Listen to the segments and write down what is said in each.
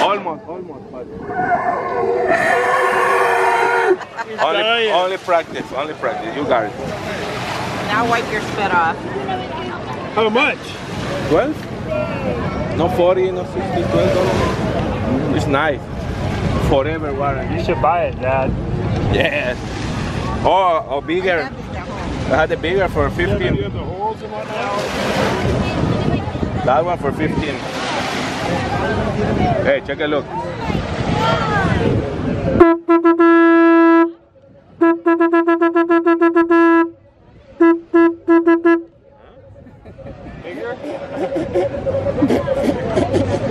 Almost, almost. only practice, only practice. You got it. Now wipe your spit off. How much? 12? No 40, no 60, 12 dollars. Mm. It's nice. Forever warranty. You should buy it, Dad. Yes. Oh, or bigger. I had the bigger for 15. You the holes and whatnot. That one for 15. Hey, check a look.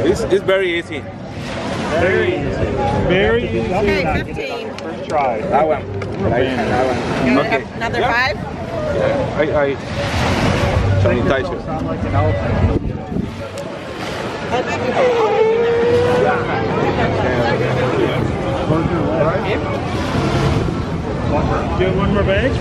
It's, it's very easy. Very easy. Very easy. Okay, 15. First try. That one. That, that one. Okay. Another Yeah. five? Yeah, I, I sanitize you. Sound like an elephant. Do you have one more bag?